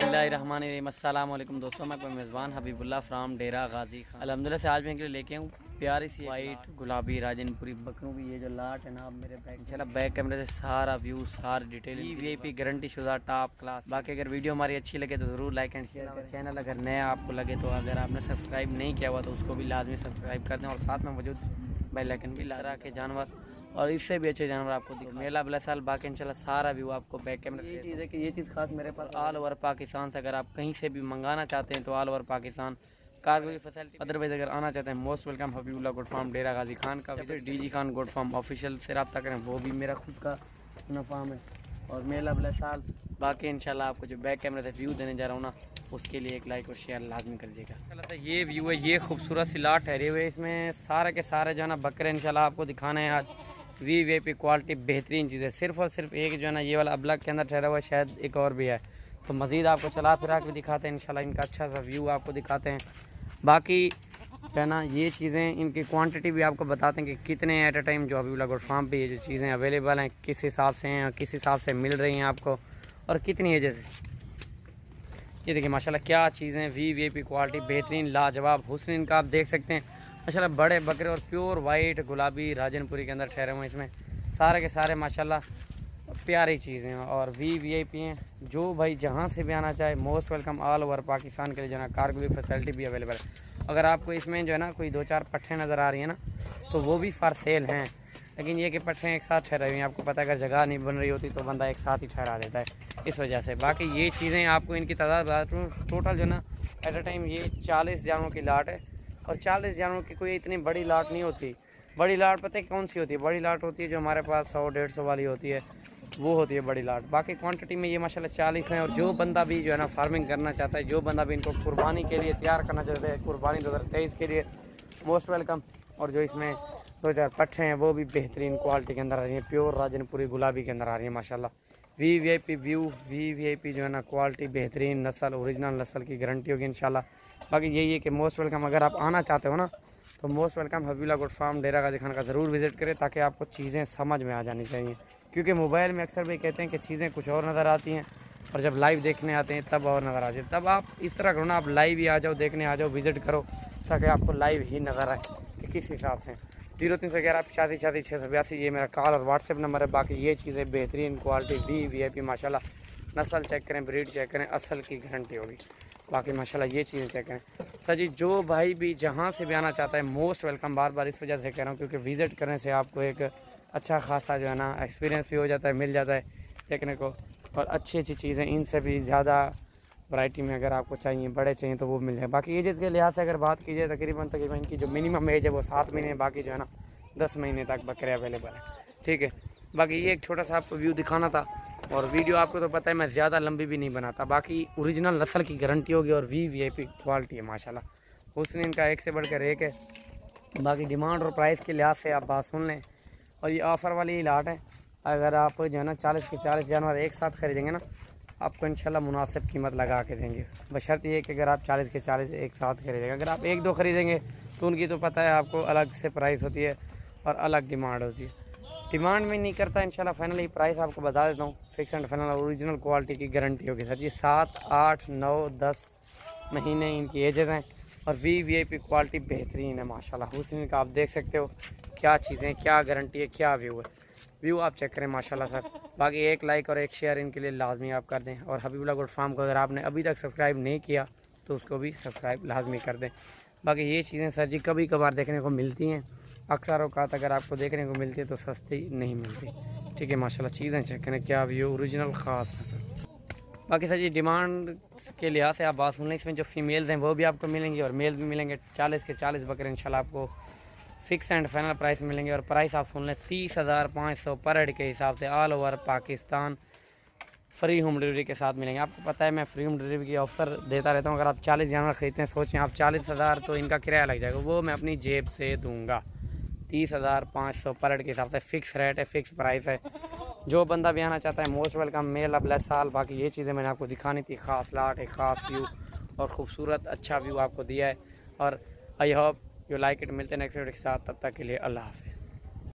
अल्लाम दोस्तों मैं मेज़बान हबीबुल्ला फ्राम डेरा गाजी खान। अलहमदिल्ला से आज मैं के लिए लेके हूँ प्यारी सी वाइट गुलाबी राजनपुरी बकरों की। ये जो लाट है ना आप मेरे बैक चला बैक कैमरे से सारा व्यू सारी detail V I P guarantee शुदा टॉप क्लास बाकी अगर वीडियो हमारी अच्छी लगे तो ज़रूर लाइक एंड शेयर चैनल अगर नया आपको लगे तो अगर आपने सब्सक्राइब नहीं किया हुआ तो उसको भी लाजमी सब्सक्राइब कर दें। और साथ में मौजूद बेल आइकन भी ला के जानवर। और इससे भी अच्छे जानवर आपको दिखे मेला बला साल बाकी इंशाल्लाह सारा व्यू आपको बैक कैमरा ये चीज़ है कि ये चीज़ खास मेरे पास ऑल ओवर पाकिस्तान से अगर आप कहीं से भी मंगाना चाहते हैं तो ऑल ओवर पाकिस्तान कार्गो की फैसिलिटी अदरवाइज़ अगर आना चाहते हैं most welcome Habibullah good farm Dera Ghazi Khan का फिर D G Khan good farm official से रब्ता करें वो भी मेरा खुद का अपना फार्म है। और मेला बला साल बाकी इंशाल्लाह आपको जो बैक कैमरे से व्यू देने जा रहा हूँ ना उसके लिए एक लाइक और शेयर लाजमी कर दीजिएगा। ये व्यू है ये खूबसूरत सी लाट ठहरे हुए इसमें सारे के सारे जो है ना बकरे इंशाल्लाह आपको दिखाना है आज। वी वे पी क्वालिटी बेहतरीन चीज़ है। सिर्फ़ और सिर्फ़ एक जो है ना, ये वाला अबलग के अंदर ठहरा हुआ शायद एक और भी है। तो मज़ीद आपको चला फिरा के दिखाते हैं, इंशाल्लाह इनका अच्छा सा व्यू आपको दिखाते हैं। बाकी जो है ना, ये चीज़ें, इनकी क्वांटिटी भी आपको बताते हैं कि कितने एट अ टाइम जो अभी गोड फार्म पे ये जो चीज़ें अवेलेबल हैं, किस हिसाब से हैं और किस हिसाब से मिल रही हैं आपको और कितनी है जैसे। ये देखिए, माशाल्लाह क्या चीज़ें वी वी पी क्वालिटी बेहतरीन, लाजवाब, हुसन इनका आप देख सकते हैं। माशाल्लाह बड़े बकरे और प्योर वाइट गुलाबी राजनपुरी के अंदर ठहरे हुए हैं इसमें। सारे के सारे, माशाल्लाह, प्यारी चीज़ें हैं और वी वी आई पी हैं। जो भाई जहाँ से भी आना चाहे most welcome all over Pakistan के लिए जो है कार्गो की फैसिलिटी भी अवेलेबल है। अगर आपको इसमें जो है ना, कोई दो चार पट्ठे नज़र आ रही है ना तो वो भी फार सेल हैं। लेकिन ये कि पट्ठे एक साथ ठहरे हुए हैं, आपको पता है, अगर जगह नहीं बन रही होती तो बंदा एक साथ ही ठहरा देता है इस वजह से। बाकी ये चीज़ें आपको इनकी तादाद टोटल जो है ना एट अ टाइम ये चालीस जानों की लाट है। और चालीस जानवरों की कोई इतनी बड़ी लाट नहीं होती। बड़ी लाट पता है कौन सी होती है? बड़ी लाट होती है जो हमारे पास सौ, डेढ़ सौ वाली होती है। वो होती है बड़ी लाट। बाकी क्वांटिटी में ये माशाल्लाह चालीस हैं और जो बंदा भी जो है ना फ़ार्मिंग करना चाहता है, जो बंदा भी इनको कुर्बानी के लिए तैयार करना चाहता है, कुर्बानी दो हज़ार तेईस के लिए मोस्ट वेलकम और जो इसमें दो हज़ार हैं, वो भी बेहतरीन क्वालिटी के अंदर आ रही हैं प्योर राजनपुरी गुलाबी के अंदर आ रही है, माशाल्लाह। V V I P view V V I P जो है ना क्वालिटी बेहतरीन नस्ल ओरिजिनल नस्ल की गारंटी होगी इंशाल्लाह। बाकी यही है कि मोस्ट वेलकम अगर आप आना चाहते हो ना तो most welcome Habibullah good farm, Dera Ghazi Khan का ज़रूर विज़िट करें ताकि आपको चीज़ें समझ में आ जानी चाहिए। क्योंकि मोबाइल में अक्सर भी कहते हैं कि चीज़ें कुछ और नज़र आती हैं और जब लाइव देखने आते हैं, तब और नज़र आती है। तब आप इस तरह करो ना, आप लाइव ही आ जाओ, देखने आ जाओ विज़िट करो, ताकि आपको लाइव ही नज़र आए कि किस हिसाब से। ज़ीरो तीन सौ ग्यारह, पचासी, छियासी छः सौ बयासी, ये मेरा कॉल और व्हाट्सएप नंबर है। बाकी ये चीज़ें बेहतरीन quality V V I P माशाला नस्ल चेक करें ब्रीड चेक करें, असल की गारंटी होगी। बाकी माशाल्लाह ये चीज़ें चेक करें। सर जी, जो भाई भी जहाँ से भी आना चाहता है मोस्ट वेलकम बार बार इस वजह से कह रहा हूँ, क्योंकि विज़िट करने से आपको एक अच्छा खासा जो है ना एक्सपीरियंस भी हो जाता है, मिल जाता है, देखने को। और अच्छी अच्छी चीज़ें, इनसे भी ज़्यादा वैरायटी में अगर आपको चाहिए, बड़े चाहिए तो वो मिल जाए बाकी एजेस के लिहाज से अगर बात की जाए, तकरीबन तकरीबन इनकी जो मिनिमम एज है, वो सात महीने, बाकी जो है ना, दस महीने तक बकरे अवेलेबल है। ठीक है? बाकी ये एक छोटा सा आपको व्यू दिखाना था, और वीडियो आपको तो पता है, मैं ज़्यादा लंबी भी नहीं बनाता। बाकी ओरिजिनल नस्ल की गारंटी होगी, और V V I P quality है, माशाल्लाह। उसने इनका एक से बढ़कर एक है। बाकी डिमांड और प्राइस के लिहाज से आप बात सुन लें। और ये ऑफ़र वाली लाट है। अगर आप जो है ना, चालीस के चालीस जानवर एक साथ खरीदेंगे ना आपको इंशाल्लाह मुनासिब कीमत लगा के देंगे। बशर्त ये कि अगर आप चालीस के चालीस एक साथ खरीदेंगे, अगर आप एक दो खरीदेंगे तो उनकी तो पता है आपको अलग से प्राइस होती है और अलग डिमांड होती है। डिमांड में नहीं करता, इंशाल्लाह फाइनली प्राइस आपको बता देता हूँ fix and final original quality की गारंटी होगी सर। जी सात, आठ, नौ, दस महीने इनकी एजेस हैं और V V I P quality बेहतरीन है, माशाल्लाह। हुसन का आप देख सकते हो क्या चीज़ें, क्या गारंटी है, क्या व्यू है। व्यू आप चेक करें, माशाल्लाह सर बाकी एक लाइक और एक शेयर इनके लिए लाजमी आप कर दें। और हबीबुल्ला गुड फार्म को अगर आपने अभी तक सब्सक्राइब नहीं किया तो उसको भी सब्सक्राइब लाजमी कर दें। बाकी ये चीज़ें सर जी कभी कभार देखने को मिलती हैं। अक्सर अवकात अगर आपको देखने को मिलती है तो सस्ती नहीं मिलती। ठीक है, माशाल्लाह, चीज़ें चेक करें, क्या व्यू ओरिजिनल ख़ास है सर। बाकी सर जी डिमांड के लिहाज से आप बात सुन लें, इसमें जो फीमेल्स हैं, वो भी आपको मिलेंगी और मेल भी मिलेंगे। चालीस के चालीस बकरे, इंशाल्लाह आपको फिक्स एंड फाइनल प्राइस मिलेंगे और प्राइस आप सुन लें तीस हज़ार पाँच सौ पर हेड के हिसाब से all over Pakistan free home delivery के साथ मिलेंगे। आपको पता है मैं फ्री होम डिलीवरी की ऑफ़र देता रहता हूँ। अगर आप चालीस जानवर ख़रीदते हैं, सोचें आप चालीस हज़ार तो इनका किराया लग जाएगा। वो मैं अपनी जेब से दूँगा। तीस हज़ार पाँच सौ पर हेड के हिसाब से फ़िक्स रेट है फ़िक्स प्राइस है। जो बंदा भी आना चाहता है मोस्ट वेलकम मेल अब साल, बाकी ये चीज़ें मैंने आपको दिखानी थी। ख़ास लाट एक ख़ास व्यू और ख़ूबसूरत अच्छा व्यू आपको दिया है। और I hope you like it मिलते नेक्स्ट वीडियो के साथ तब तक के लिए अल्लाह हाफ़